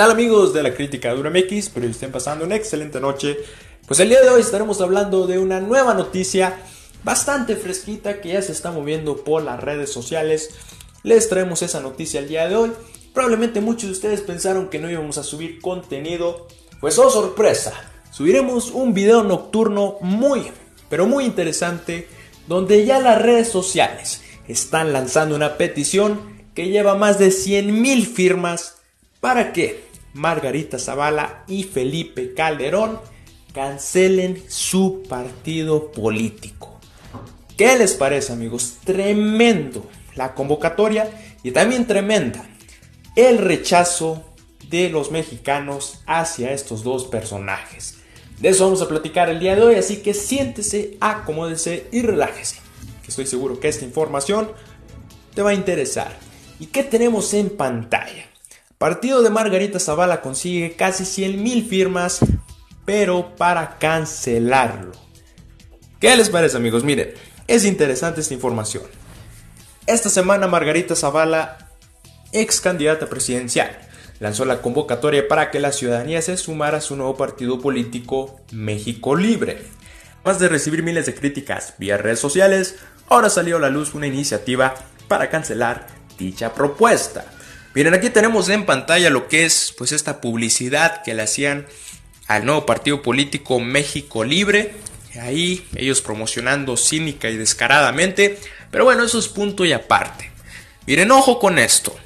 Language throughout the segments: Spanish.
tal amigos de la crítica Dura MX? Espero que estén pasando una excelente noche. Pues el día de hoy estaremos hablando de una nueva noticia bastante fresquita que ya se está moviendo por las redes sociales. Les traemos esa noticia el día de hoy. Probablemente muchos de ustedes pensaron que no íbamos a subir contenido. Pues oh sorpresa, subiremos un video nocturno muy, pero muy interesante donde ya las redes sociales están lanzando una petición que lleva más de 100.000 firmas para que Margarita Zavala y Felipe Calderón cancelen su partido político. ¿Qué les parece amigos? Tremendo la convocatoria y también tremenda el rechazo de los mexicanos hacia estos dos personajes. De eso vamos a platicar el día de hoy, así que siéntese, acomódese y relájese. Que estoy seguro que esta información te va a interesar. ¿Y qué tenemos en pantalla? Partido de Margarita Zavala consigue casi 100.000 firmas, pero para cancelarlo. ¿Qué les parece amigos? Miren, es interesante esta información. Esta semana Margarita Zavala, ex candidata presidencial, lanzó la convocatoria para que la ciudadanía se sumara a su nuevo partido político México Libre. Más de recibir miles de críticas vía redes sociales, ahora salió a la luz una iniciativa para cancelar dicha propuesta. Miren, aquí tenemos en pantalla lo que es pues esta publicidad que le hacían al nuevo partido político México Libre. Ahí ellos promocionando cínica y descaradamente. Pero bueno, eso es punto y aparte. Miren, ojo con esto.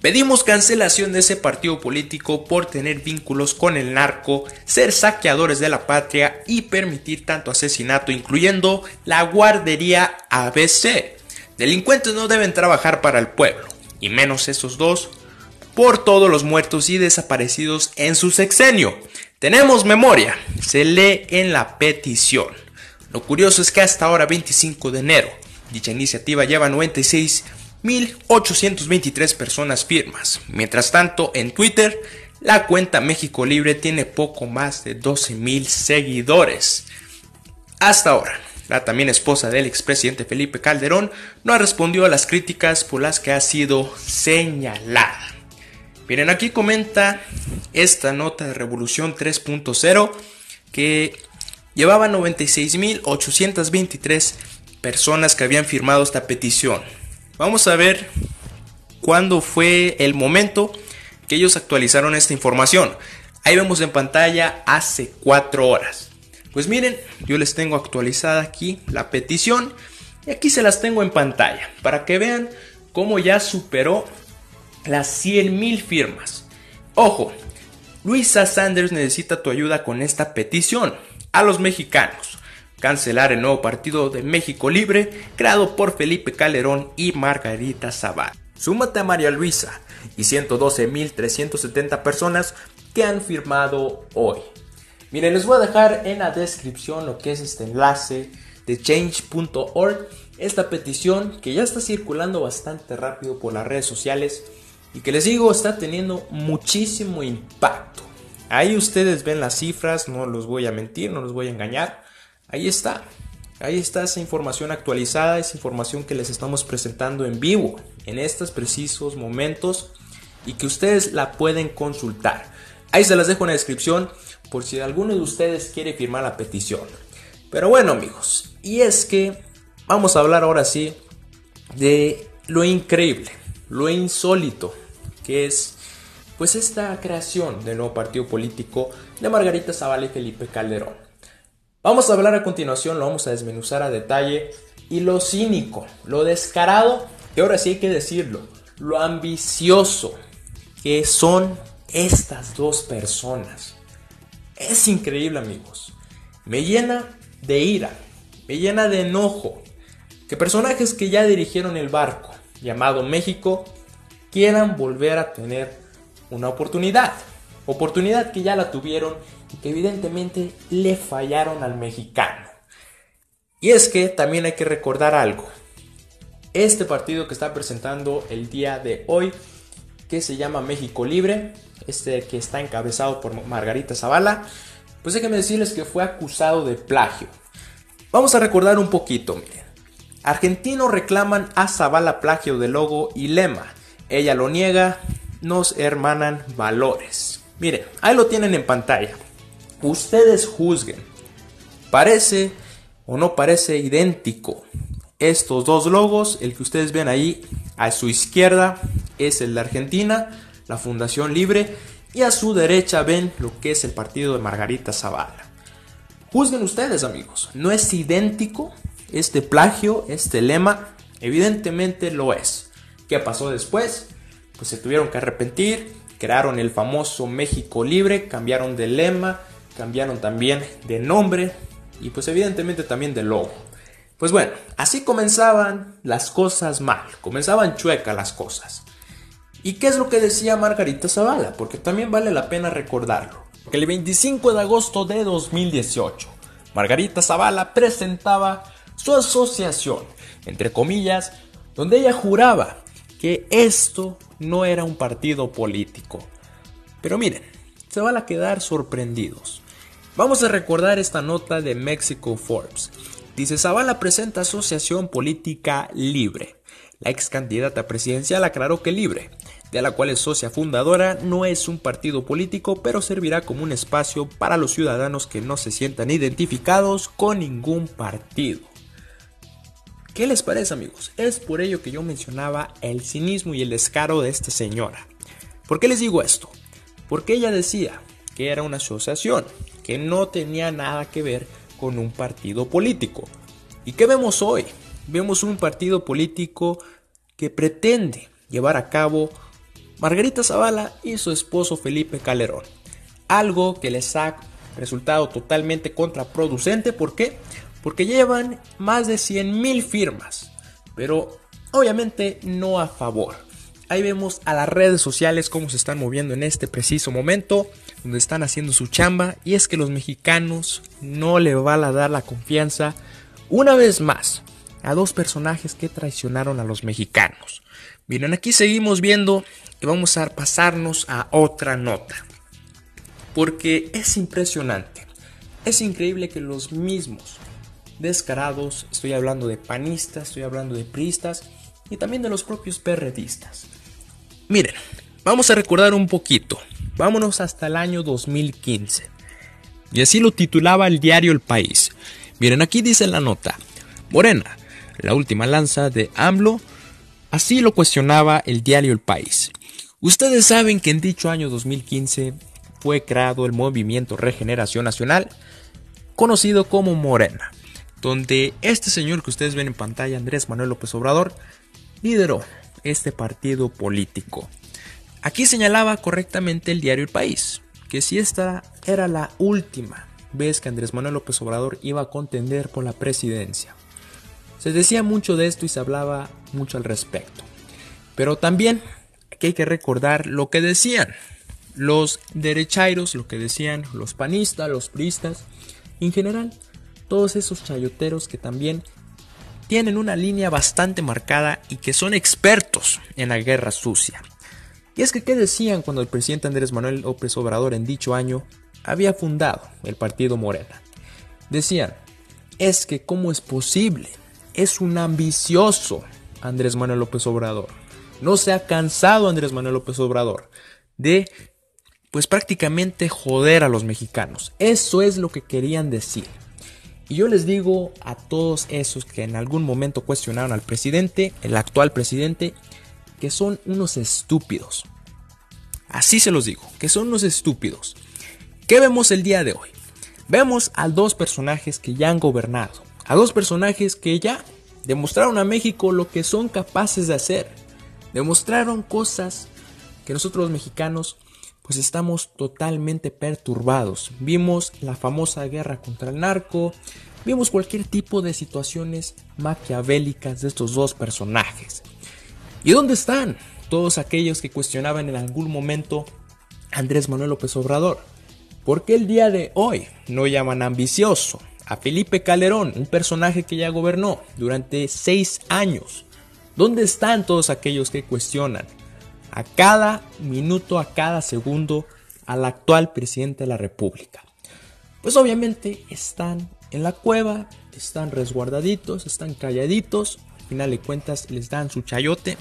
Pedimos cancelación de ese partido político por tener vínculos con el narco, ser saqueadores de la patria y permitir tanto asesinato, incluyendo la guardería ABC. Delincuentes no deben trabajar para el pueblo y menos esos dos, por todos los muertos y desaparecidos en su sexenio. Tenemos memoria, se lee en la petición. Lo curioso es que hasta ahora, 25 de enero, dicha iniciativa lleva 96.823 personas firmas. Mientras tanto, en Twitter, la cuenta México Libre tiene poco más de 12.000 seguidores. Hasta ahora la también esposa del expresidente Felipe Calderón, no ha respondido a las críticas por las que ha sido señalada. Miren, aquí comenta esta nota de Revolución 3.0 que llevaba 96.823 personas que habían firmado esta petición. Vamos a ver cuándo fue el momento que ellos actualizaron esta información. Ahí vemos en pantalla hace 4 horas. Pues miren, yo les tengo actualizada aquí la petición y aquí se las tengo en pantalla para que vean cómo ya superó las 100.000 firmas. Ojo, Luisa Sanders necesita tu ayuda con esta petición a los mexicanos. Cancelar el nuevo partido de México Libre creado por Felipe Calderón y Margarita Zavala. Súmate a María Luisa y 112.370 personas que han firmado hoy. Miren, les voy a dejar en la descripción lo que es este enlace de change.org, esta petición que ya está circulando bastante rápido por las redes sociales y que les digo está teniendo muchísimo impacto. Ahí ustedes ven las cifras, no los voy a mentir, no los voy a engañar. Ahí está, ahí está esa información actualizada, esa información que les estamos presentando en vivo en estos precisos momentos y que ustedes la pueden consultar. Ahí se las dejo en la descripción por si alguno de ustedes quiere firmar la petición. Pero bueno amigos, y es que vamos a hablar ahora sí de lo increíble, lo insólito que es pues esta creación del nuevo partido político de Margarita Zavala y Felipe Calderón. Vamos a hablar a continuación, lo vamos a desmenuzar a detalle y lo cínico, lo descarado, y ahora sí hay que decirlo, lo ambicioso que son estas dos personas. Es increíble amigos. Me llena de ira, me llena de enojo que personajes que ya dirigieron el barco llamado México quieran volver a tener una oportunidad. Oportunidad que ya la tuvieron y que evidentemente le fallaron al mexicano. Y es que también hay que recordar algo. Este partido que está presentando el día de hoy, que se llama México Libre, este que está encabezado por Margarita Zavala, pues déjenme decirles que fue acusado de plagio. Vamos a recordar un poquito. Argentinos reclaman a Zavala plagio de logo y lema. Ella lo niega, nos hermanan valores. Miren, ahí lo tienen en pantalla. Ustedes juzguen. ¿Parece o no parece idéntico? Estos dos logos, el que ustedes ven ahí a su izquierda es el de Argentina, la Fundación Libre, y a su derecha ven lo que es el partido de Margarita Zavala. Juzguen ustedes amigos, ¿no es idéntico este plagio, este lema? Evidentemente lo es. ¿Qué pasó después? Pues se tuvieron que arrepentir, crearon el famoso México Libre, cambiaron de lema, cambiaron también de nombre y pues evidentemente también de logo. Pues bueno, así comenzaban las cosas mal, comenzaban chuecas las cosas. ¿Y qué es lo que decía Margarita Zavala? Porque también vale la pena recordarlo. Que el 25 de agosto de 2018, Margarita Zavala presentaba su asociación, entre comillas, donde ella juraba que esto no era un partido político. Pero miren, se van a quedar sorprendidos. Vamos a recordar esta nota de Mexico Forbes. Dice Zavala presenta asociación política libre. La ex candidata presidencial aclaró que libre, de la cual es socia fundadora, no es un partido político, pero servirá como un espacio para los ciudadanos que no se sientan identificados con ningún partido. ¿Qué les parece amigos? Es por ello que yo mencionaba el cinismo y el descaro de esta señora. ¿Por qué les digo esto? Porque ella decía que era una asociación, que no tenía nada que ver con un partido político. ¿Y qué vemos hoy? Vemos un partido político que pretende llevar a cabo Margarita Zavala y su esposo Felipe Calderón. Algo que les ha resultado totalmente contraproducente. ¿Por qué? porque llevan más de 100.000 firmas, pero obviamente no a favor. Ahí vemos a las redes sociales cómo se están moviendo en este preciso momento, donde están haciendo su chamba, y es que los mexicanos no le van a dar la confianza una vez más a dos personajes que traicionaron a los mexicanos. Miren, aquí seguimos viendo y vamos a pasarnos a otra nota. Porque es impresionante. Es increíble que los mismos descarados, estoy hablando de panistas, estoy hablando de priistas y también de los propios perredistas. Miren, vamos a recordar un poquito, vámonos hasta el año 2015. Y así lo titulaba el diario El País. Miren, aquí dice la nota, Morena, la última lanza de AMLO, así lo cuestionaba el diario El País. Ustedes saben que en dicho año 2015 fue creado el movimiento Regeneración Nacional, conocido como Morena donde este señor que ustedes ven en pantalla, Andrés Manuel López Obrador, lideró este partido político. Aquí señalaba correctamente el diario El País, que si esta era la última vez que Andrés Manuel López Obrador iba a contender por la presidencia. Se decía mucho de esto y se hablaba mucho al respecto. Pero también hay que recordar lo que decían los derechairos, lo que decían los panistas, los priistas, en general todos esos chayoteros que también tienen una línea bastante marcada y que son expertos en la guerra sucia. Y es que, ¿qué decían cuando el presidente Andrés Manuel López Obrador en dicho año había fundado el partido Morena? Decían, es que cómo es posible, es un ambicioso Andrés Manuel López Obrador. No se ha cansado Andrés Manuel López Obrador de, pues prácticamente joder a los mexicanos. Eso es lo que querían decir. Y yo les digo a todos esos que en algún momento cuestionaron al presidente, el actual presidente, que son unos estúpidos. Así se los digo, que son unos estúpidos. ¿Qué vemos el día de hoy? Vemos a dos personajes que ya han gobernado, a dos personajes que ya demostraron a México lo que son capaces de hacer. Demostraron cosas que nosotros los mexicanos pues estamos totalmente perturbados. Vimos la famosa guerra contra el narco, vimos cualquier tipo de situaciones maquiavélicas de estos dos personajes. ¿Y dónde están todos aquellos que cuestionaban en algún momento a Andrés Manuel López Obrador? ¿Por qué el día de hoy no llaman ambicioso a Felipe Calderón, un personaje que ya gobernó durante seis años? ¿Dónde están todos aquellos que cuestionan a cada minuto, a cada segundo al actual presidente de la República. Pues obviamente están en la cueva, están resguardaditos, están calladitos, al final de cuentas les dan su chayote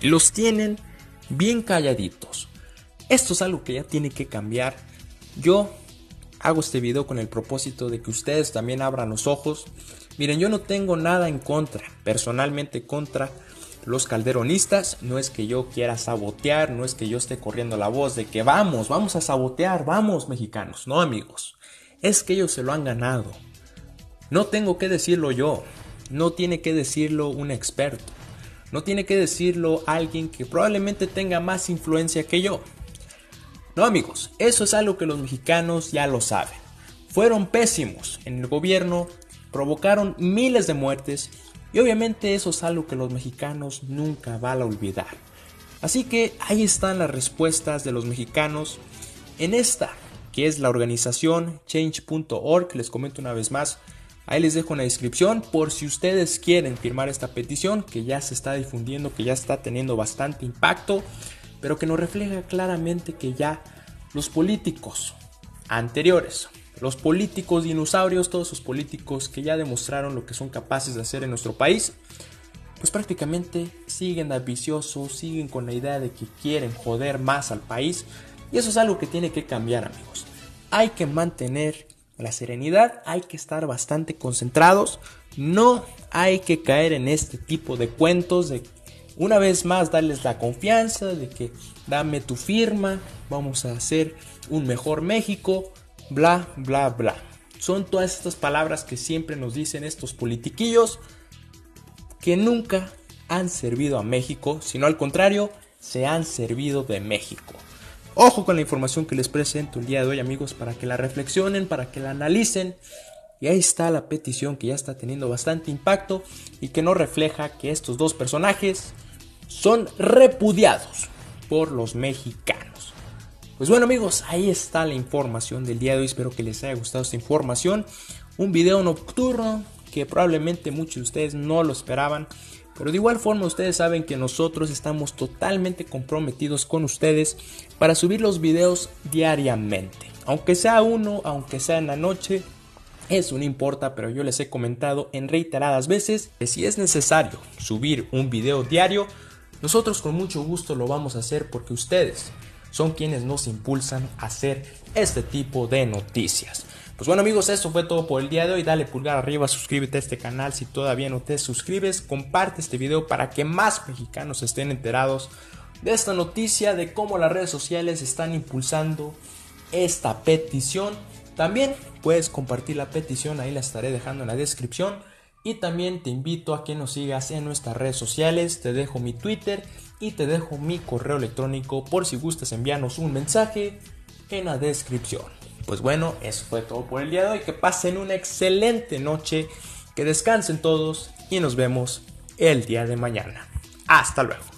y los tienen bien calladitos. Esto es algo que ya tiene que cambiar. Yo hago este video con el propósito de que ustedes también abran los ojos. Miren, yo no tengo nada en contra, personalmente contra los calderonistas. No es que yo quiera sabotear, no es que yo esté corriendo la voz de que vamos, vamos a sabotear, vamos mexicanos. No amigos, es que ellos se lo han ganado. No tengo que decirlo yo, no tiene que decirlo un experto, no tiene que decirlo alguien que probablemente tenga más influencia que yo. No amigos, eso es algo que los mexicanos ya lo saben. Fueron pésimos en el gobierno, provocaron miles de muertes y obviamente eso es algo que los mexicanos nunca van a olvidar. Así que ahí están las respuestas de los mexicanos en esta, que es la organización change.org. Les comento una vez más, ahí les dejo en la descripción por si ustedes quieren firmar esta petición que ya se está difundiendo, que ya está teniendo bastante impacto pero que nos refleja claramente que ya los políticos anteriores, los políticos dinosaurios, todos esos políticos que ya demostraron lo que son capaces de hacer en nuestro país, pues prácticamente siguen ambiciosos, siguen con la idea de que quieren joder más al país y eso es algo que tiene que cambiar amigos. Hay que mantener la serenidad, hay que estar bastante concentrados, no hay que caer en este tipo de cuentos de una vez más darles la confianza de que dame tu firma, vamos a hacer un mejor México, bla, bla, bla. Son todas estas palabras que siempre nos dicen estos politiquillos que nunca han servido a México, sino al contrario, se han servido de México. Ojo con la información que les presento el día de hoy amigos para que la reflexionen, para que la analicen. Y ahí está la petición que ya está teniendo bastante impacto y que no refleja que estos dos personajes son repudiados por los mexicanos. Pues bueno amigos, ahí está la información del día de hoy. Espero que les haya gustado esta información. Un video nocturno que probablemente muchos de ustedes no lo esperaban. Pero de igual forma ustedes saben que nosotros estamos totalmente comprometidos con ustedes para subir los videos diariamente. Aunque sea uno, aunque sea en la noche, eso no importa, pero yo les he comentado en reiteradas veces que si es necesario subir un video diario, nosotros con mucho gusto lo vamos a hacer porque ustedes son quienes nos impulsan a hacer este tipo de noticias. Pues bueno amigos, eso fue todo por el día de hoy. Dale pulgar arriba, suscríbete a este canal si todavía no te suscribes. Comparte este video para que más mexicanos estén enterados de esta noticia, de cómo las redes sociales están impulsando esta petición. También puedes compartir la petición, ahí la estaré dejando en la descripción. Y también te invito a que nos sigas en nuestras redes sociales. Te dejo mi Twitter y te dejo mi correo electrónico por si gustas enviarnos un mensaje en la descripción. Pues bueno, eso fue todo por el día de hoy. Que pasen una excelente noche, que descansen todos y nos vemos el día de mañana. Hasta luego.